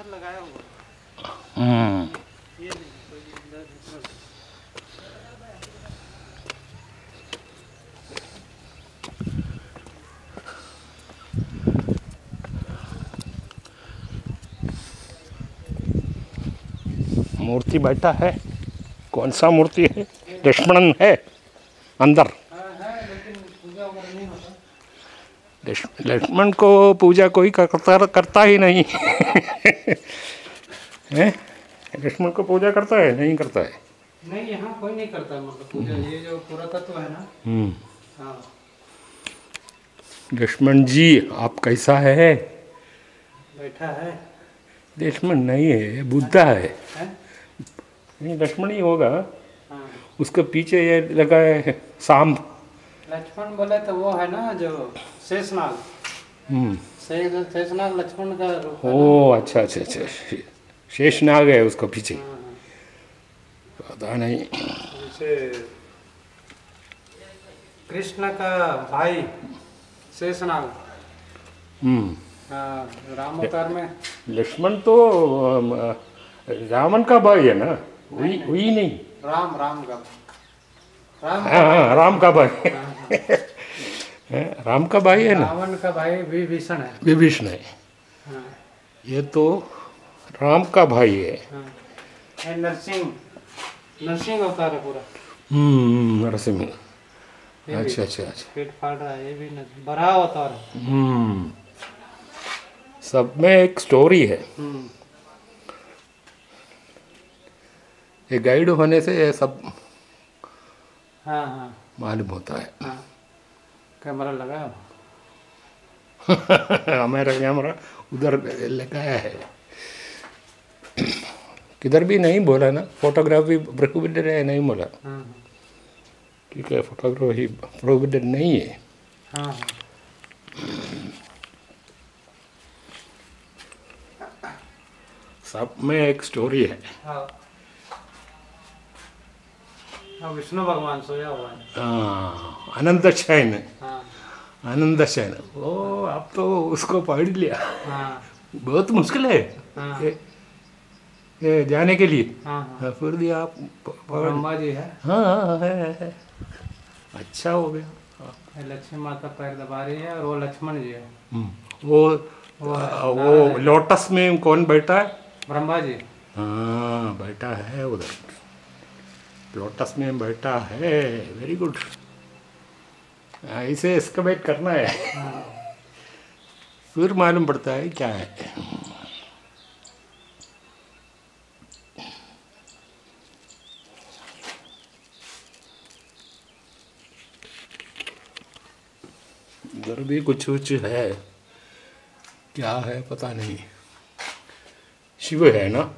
पत्थर लगाया हुआ। हम्म। ये मूर्ति बैठा है। कौन सा मूर्ति है? लक्ष्मणन है अंदर हाँ है लेकिन पूजा वगैरह नहीं होता लक्ष्म- लक्ष्मण को पूजा कोई करता करता ही नहीं। हैं? लक्ष्मण को पूजा करता है नहीं करता है? नहीं यहाँ कोई नहीं करता मतलब पूजा। ये जो पुरातत्व है ना हम्म। हाँ। लक्ष्मण जी आप कैसा है? बैठा है। लक्ष्मण नहीं है बुद्धा है। हैं? नहीं लक्ष्मण ही होगा। हाँ। उसके पीछे ये लगा है सांब लक्ष्मण बोले तो वो है ना जो शेषनाग। हम्म। शेषनाग लक्ष्मण का रूप ओ अच्छा अच्छा अच्छा शेषनाग है उसको पीछे। हाँ, हाँ। पता नहीं। कृष्ण का भाई शेषनाग। हम्म। हाँ, राम अवतार में। लक्ष्मण तो रावण का भाई है ना? वही वही नहीं। राम राम का। राम हाँ हाँ राम का भाई। राम का भाई है ना? रावण का भाई विभीषण है। विभीषण है। हाँ, ये तो राम का भाई है। हाँ। नरसिंह। नरसिंह अवतार है पूरा। हम्म नरसिंह। अच्छा अच्छा अच्छा। पेट फाड़ रहा है ये भी बड़ा अवतार है। हम्म। सब में एक स्टोरी है। हम्म, ये गाइड होने से ये सब हाँ हाँ। मालूम होता है। हाँ। कैमरा लगा है हमारा कैमरा उधर लगाया है। किधर भी नहीं बोला ना फोटोग्राफी प्रोहिबिटेड है नहीं बोला। हाँ। ठीक है फोटोग्राफी प्रोहिबिटेड नहीं है। हाँ। सब में एक स्टोरी हाँ। हाँ। विष्णु भगवान सोया हुआ है। हाँ, आनंद शयन। हाँ। आनंद शयन। ओ आप तो उसको पढ़ लिया। हाँ। बहुत मुश्किल है। हाँ। जाने के लिए। हाँ हाँ। हाँ, फिर भी आप पढ़ ब्रह्मा जी है। हाँ हाँ है, है, है अच्छा हो गया। हाँ। लक्ष्मी माता पैर दबा रही है और वो लक्ष्मण जी है। हम्म, वो वो वो लोटस में कौन बैठा है? ब्रह्मा जी। हाँ बैठा है उधर। लोटस में बैठा है वेरी गुड इसे एक्सकवेट करना है। फिर मालूम पड़ता है क्या है। इधर भी कुछ कुछ है। क्या है पता नहीं। शिव है ना?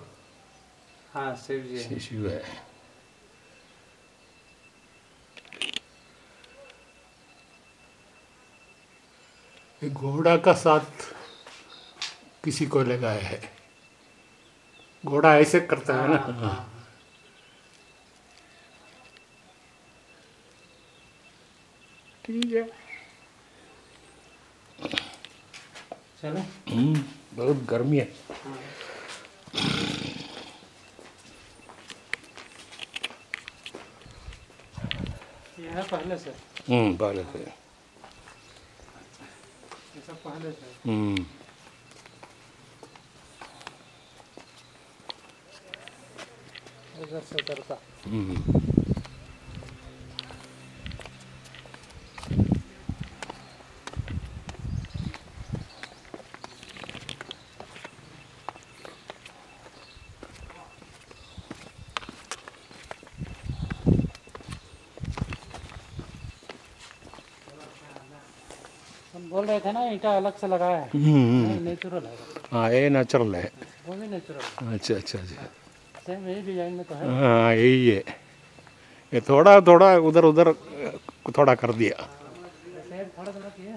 हाँ शिव जी शिव है। घोड़ा का साथ किसी को लगाया है। घोड़ा ऐसे करता है ना। हाँ। ठीक है। चलो। हम्म, बहुत गर्मी है। ये है पहले से। हम्म पहले से। ये सब पहले से बोल रहे थे ना ईटा अलग से लगाया है। हम्म, नेचुरल है। हाँ ये नेचुरल है। वो भी नेचुरल अच्छा अच्छा अच्छा। सेम यही डिज़ाइन में तो है। हाँ यही है। ये थोड़ा थोड़ा उधर उधर थोड़ा कर दिया। थोड़ा थोड़ा किए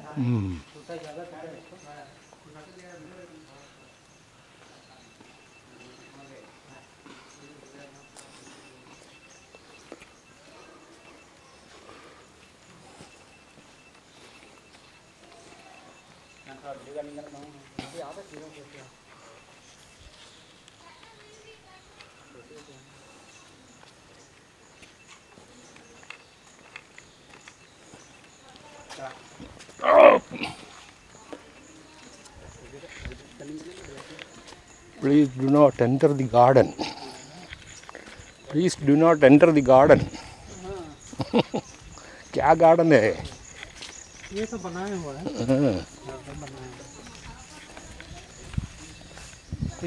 Please do not enter the garden. Please do not enter the garden. क्या गार्डन है? ये तो बनाया हुआ है। हाँ।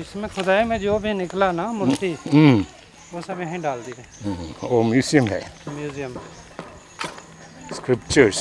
इसमें खुदाई में जो भी निकला ना मूर्ति हम्म। वो सब यहीं डाल दी हम्म। वो म्यूज़ियम है। म्यूज़ियम स्क्रिप्चर्स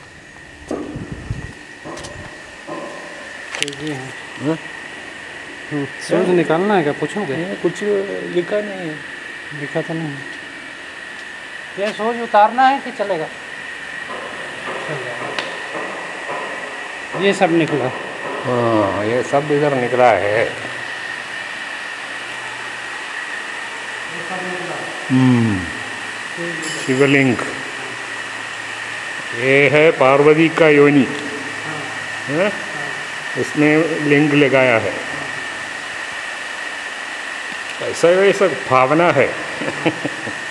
है हाँ, सूज निकालना है क्या? पूछोगे? कुछ लिखा नहीं है। लिखा तो नहीं ये सूज उतारना है कि चलेगा? ये सब निकला। हाँ ये सब इधर निकला है। हम्म, शिवलिंग। ये है पार्वती का योनि। है। उसमें लिंग लगाया है। ऐसा वैसा भावना है।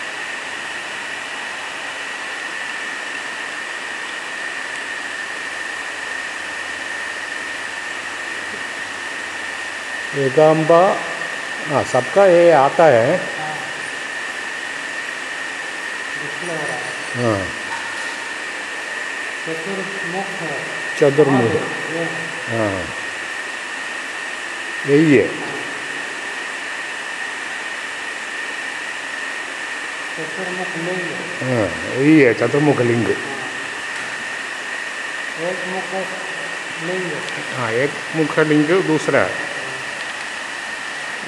एकाम्बा हाँ सबका ये आता है। हो। है हाँ। चतुर्मुख। चतुर्मुख ये हाँ। यही है। लिंग हाँ यही है चतुर्मुख मुख लिंग हाँ एक मुख लिंग दूसरा।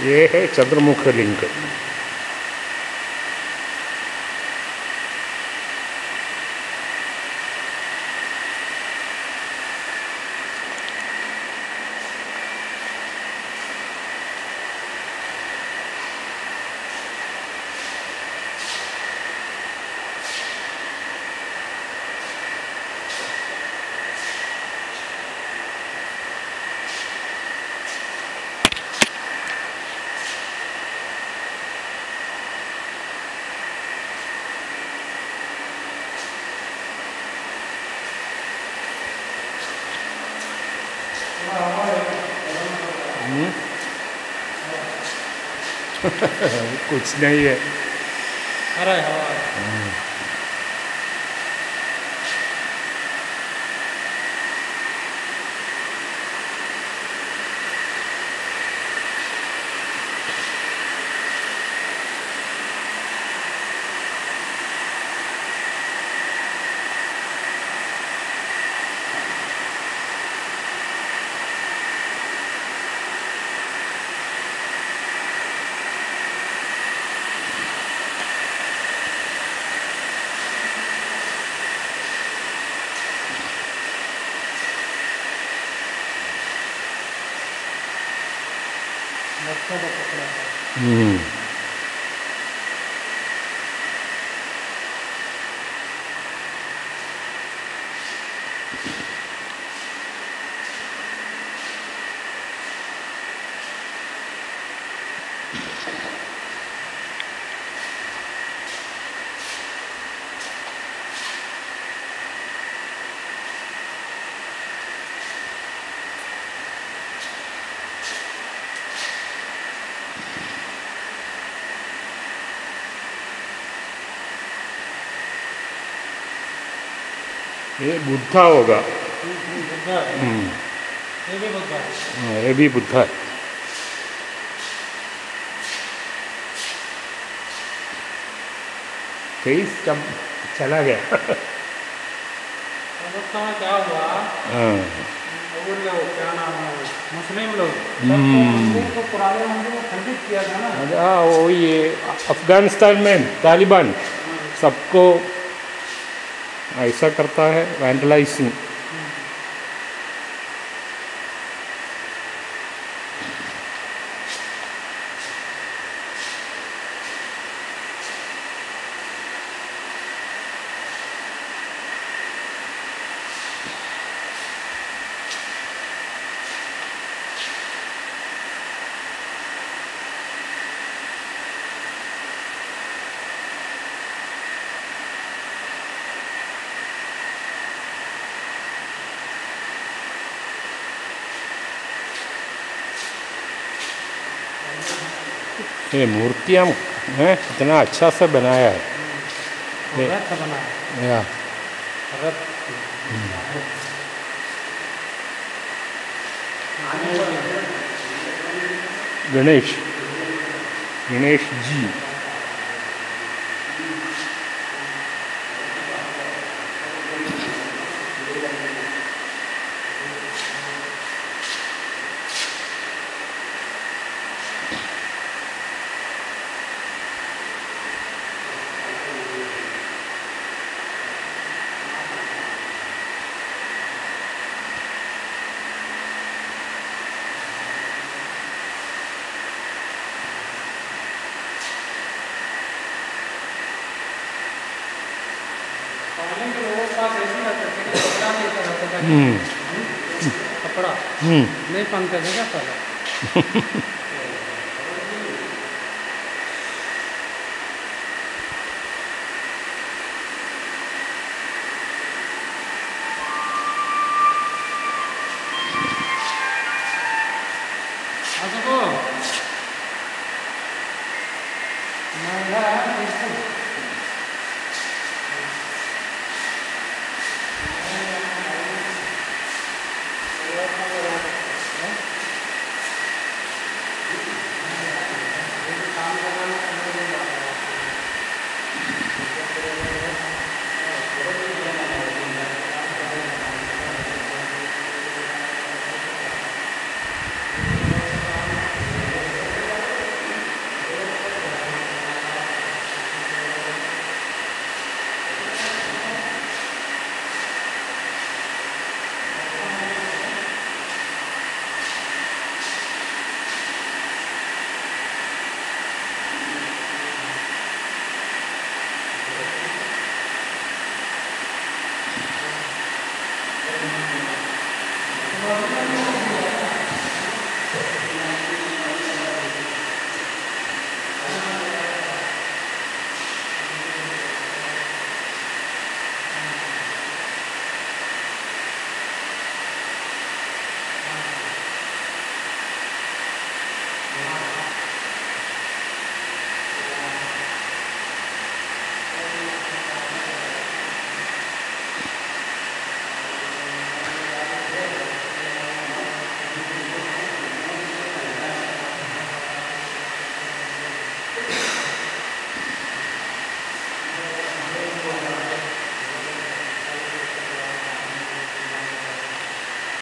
ये है चतुर्मुख लिंग कुछ नहीं है अरे हवा बच्चों को ये बुद्धा होगा। है हम्म, ये भी बुद्धा है हाँ, ये भी बुद्धा है। फेस जब चला गया। क्या हुआ हाँ, वो लोग क्या नाम है मुस्लिम लोग हम्म। पुराने मंदिर को खंडित किया था ना हाँ वो ये अफ़गानिस्तान में तालिबान सबको ऐसा करता है वैंडलाइजिंग ये मूर्तियाँ हैं इतना अच्छा से बनाया है। गणेश। गणेश जी। कपड़ा नहीं हम्म। कपड़ा। हम्म। नहीं पहनते क्या